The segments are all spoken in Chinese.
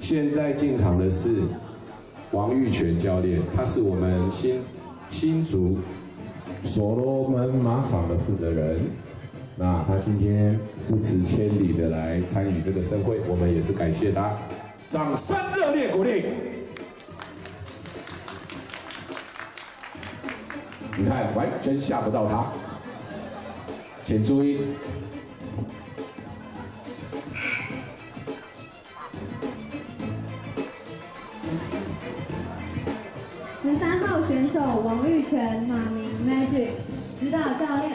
现在进场的是王玉泉教练，他是我们新新竹所罗门马场的负责人。那他今天不辞千里的来参与这个盛会，我们也是感谢他，掌声热烈鼓励。你看，完全吓不到他，请注意。三号选手王玉泉，马名 Magic，指导教练。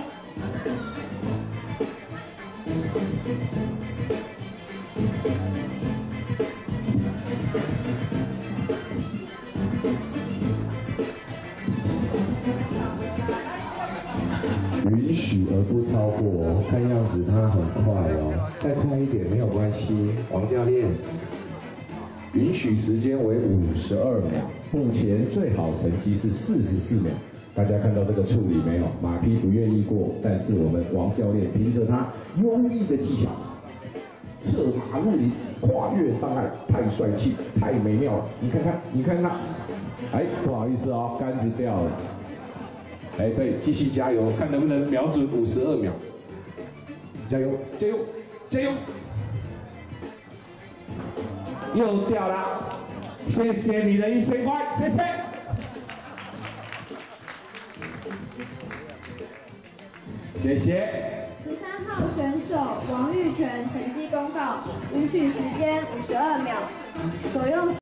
允许而不超过，看样子他很快哦，再快一点没有关系。王教练，允许时间为五十二秒，目前最好成绩是四十四秒。大家看到这个处理没有？马匹不愿意过，但是我们王教练凭着他优异的技巧，策马入林，跨越障碍，太帅气，太美妙了。你看看，你看看，哎，不好意思哦，杆子掉了。哎，对，继续加油，看能不能瞄准五十二秒。加油，加油，加油！又掉了，谢谢你的一千块，谢谢。谢谢。十三号选手王玉泉成绩公告，允许时间五十二秒，所用。